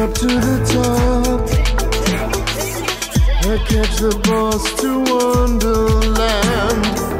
up to the top. I catch the bus to Wonderland.